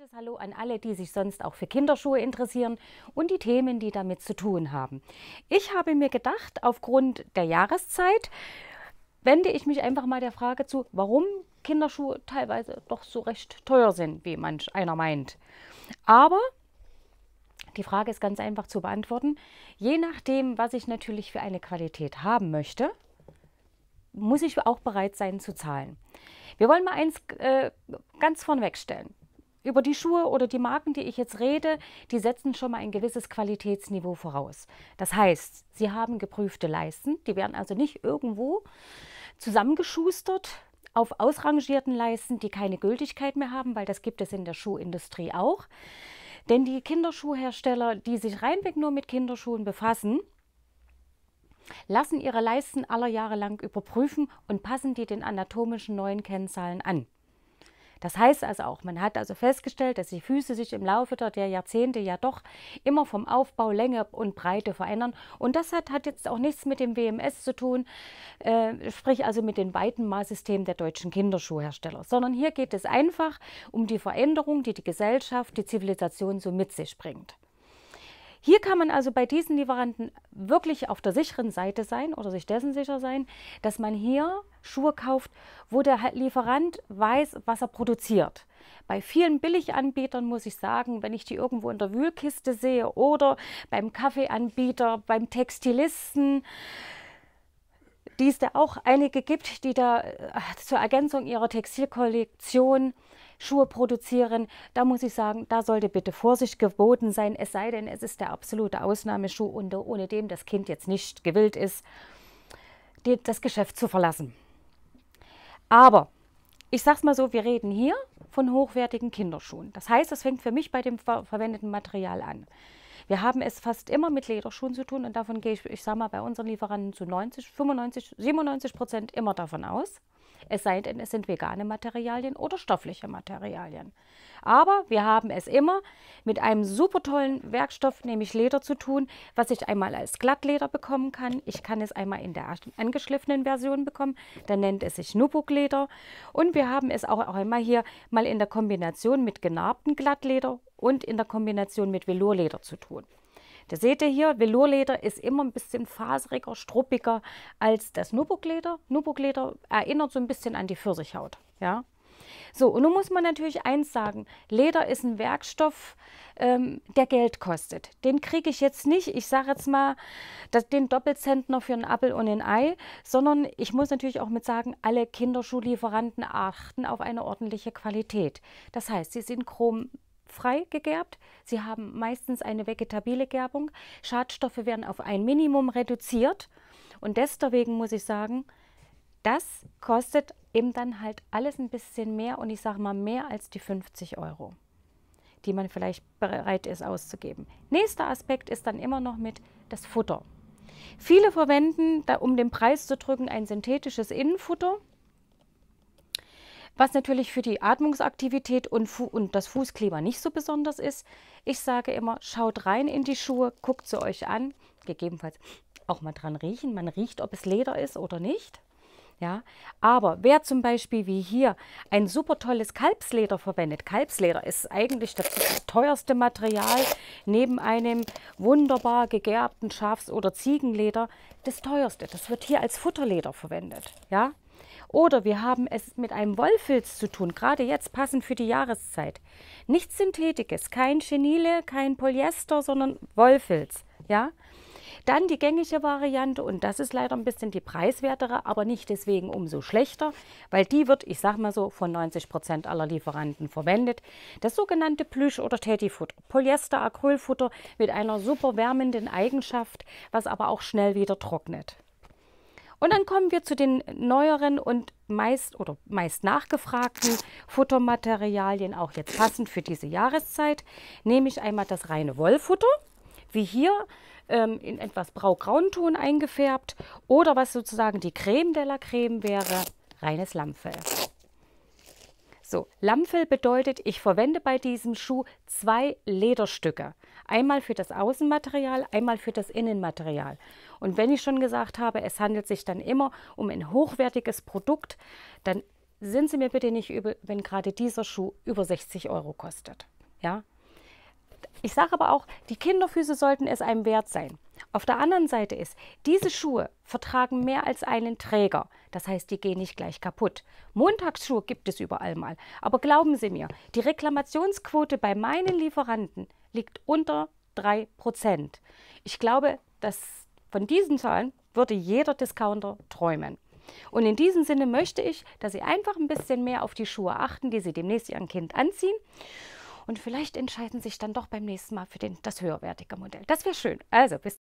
herzliches Hallo an alle, die sich sonst auch für Kinderschuhe interessieren und die Themen, die damit zu tun haben. Ich habe mir gedacht, aufgrund der Jahreszeit wende ich mich einfach mal der Frage zu, warum Kinderschuhe teilweise doch so recht teuer sind, wie manch einer meint. Aber die Frage ist ganz einfach zu beantworten. Je nachdem, was ich natürlich für eine Qualität haben möchte, muss ich auch bereit sein zu zahlen. Wir wollen mal eins äh, ganz vorneweg stellen über die Schuhe oder die Marken, die ich jetzt rede, die setzen schon mal ein gewisses Qualitätsniveau voraus. Das heißt, sie haben geprüfte Leisten, die werden also nicht irgendwo zusammengeschustert auf ausrangierten Leisten, die keine Gültigkeit mehr haben, weil das gibt es in der Schuhindustrie auch. Denn die Kinderschuhhersteller, die sich reinweg nur mit Kinderschuhen befassen, lassen ihre Leisten aller Jahre lang überprüfen und passen die den anatomischen neuen Kennzahlen an. Das heißt also auch, man hat also festgestellt, dass die Füße sich im Laufe der Jahrzehnte ja doch immer vom Aufbau, Länge und Breite verändern. Und das hat, hat jetzt auch nichts mit dem WMS zu tun, äh, sprich also mit den weiten Maßsystemen der deutschen Kinderschuhhersteller, sondern hier geht es einfach um die Veränderung, die die Gesellschaft, die Zivilisation so mit sich bringt. Hier kann man also bei diesen Lieferanten wirklich auf der sicheren Seite sein oder sich dessen sicher sein, dass man hier Schuhe kauft, wo der Lieferant weiß, was er produziert. Bei vielen Billiganbietern muss ich sagen, wenn ich die irgendwo in der Wühlkiste sehe oder beim Kaffeeanbieter, beim Textilisten, die es da auch einige gibt, die da äh, zur Ergänzung ihrer Textilkollektion Schuhe produzieren, da muss ich sagen, da sollte bitte Vorsicht geboten sein, es sei denn, es ist der absolute Ausnahmeschuh, ohne dem das Kind jetzt nicht gewillt ist, das Geschäft zu verlassen. Aber ich sage es mal so, wir reden hier von hochwertigen Kinderschuhen. Das heißt, das fängt für mich bei dem ver verwendeten Material an. Wir haben es fast immer mit Lederschuhen zu tun und davon gehe ich, ich sage mal, bei unseren Lieferanten zu 90, 95, 97 Prozent immer davon aus es sei denn, es sind vegane Materialien oder stoffliche Materialien. Aber wir haben es immer mit einem super tollen Werkstoff, nämlich Leder, zu tun, was ich einmal als Glattleder bekommen kann. Ich kann es einmal in der angeschliffenen Version bekommen, dann nennt es sich Nubuck-Leder. Und wir haben es auch einmal hier mal in der Kombination mit genarbtem Glattleder und in der Kombination mit Velurleder zu tun. Da seht ihr hier, Velurleder ist immer ein bisschen faseriger, struppiger als das Nubukleder. Nubukleder erinnert so ein bisschen an die Pfirsichhaut. Ja? So, und nun muss man natürlich eins sagen, Leder ist ein Werkstoff, ähm, der Geld kostet. Den kriege ich jetzt nicht, ich sage jetzt mal, das, den Doppelzentner für einen Appel und ein Ei, sondern ich muss natürlich auch mit sagen, alle Kinderschuhlieferanten achten auf eine ordentliche Qualität. Das heißt, sie sind chrom frei gegerbt. Sie haben meistens eine vegetabile Gerbung. Schadstoffe werden auf ein Minimum reduziert. Und deswegen muss ich sagen, das kostet eben dann halt alles ein bisschen mehr und ich sage mal mehr als die 50 Euro, die man vielleicht bereit ist auszugeben. Nächster Aspekt ist dann immer noch mit das Futter. Viele verwenden, da, um den Preis zu drücken, ein synthetisches Innenfutter was natürlich für die Atmungsaktivität und, Fu und das Fußklima nicht so besonders ist. Ich sage immer, schaut rein in die Schuhe, guckt sie euch an, gegebenenfalls auch mal dran riechen. Man riecht, ob es Leder ist oder nicht. Ja, aber wer zum Beispiel wie hier ein super tolles Kalbsleder verwendet, Kalbsleder ist eigentlich das teuerste Material neben einem wunderbar gegerbten Schafs- oder Ziegenleder, das teuerste. Das wird hier als Futterleder verwendet. Ja, oder wir haben es mit einem Wollfilz zu tun, gerade jetzt passend für die Jahreszeit. Nichts Synthetisches, kein Chenile, kein Polyester, sondern Wollfilz. Ja? Dann die gängige Variante, und das ist leider ein bisschen die preiswertere, aber nicht deswegen umso schlechter, weil die wird, ich sag mal so, von 90 Prozent aller Lieferanten verwendet. Das sogenannte Plüsch- oder Teddyfutter. Polyester-Acrylfutter mit einer super wärmenden Eigenschaft, was aber auch schnell wieder trocknet. Und dann kommen wir zu den neueren und meist oder meist nachgefragten Futtermaterialien, auch jetzt passend für diese Jahreszeit. Nehme ich einmal das reine Wollfutter, wie hier ähm, in etwas braugrauen Ton eingefärbt, oder was sozusagen die Creme de la Creme wäre, reines Lammfell. So, Lammfell bedeutet, ich verwende bei diesem Schuh zwei Lederstücke. Einmal für das Außenmaterial, einmal für das Innenmaterial. Und wenn ich schon gesagt habe, es handelt sich dann immer um ein hochwertiges Produkt, dann sind Sie mir bitte nicht übel, wenn gerade dieser Schuh über 60 Euro kostet. Ja? Ich sage aber auch, die Kinderfüße sollten es einem wert sein. Auf der anderen Seite ist, diese Schuhe vertragen mehr als einen Träger. Das heißt, die gehen nicht gleich kaputt. Montagsschuhe gibt es überall mal. Aber glauben Sie mir, die Reklamationsquote bei meinen Lieferanten liegt unter 3%. Ich glaube, dass von diesen Zahlen würde jeder Discounter träumen. Und in diesem Sinne möchte ich, dass Sie einfach ein bisschen mehr auf die Schuhe achten, die Sie demnächst Ihrem Kind anziehen. Und vielleicht entscheiden Sie sich dann doch beim nächsten Mal für den, das höherwertige Modell. Das wäre schön. Also bis